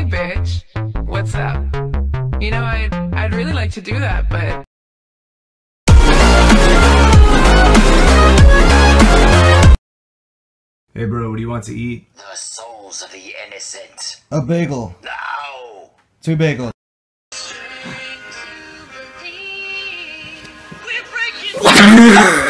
hey bitch, what's up? You know, I'd, I'd really like to do that, but... Hey bro, what do you want to eat? The souls of the innocent. A bagel. No! Two bagels.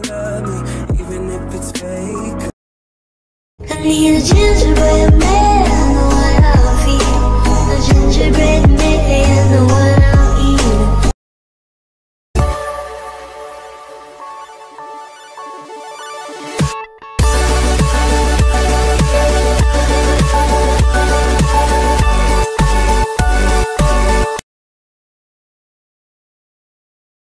love me, even if it's fake. I need a gingerbread man.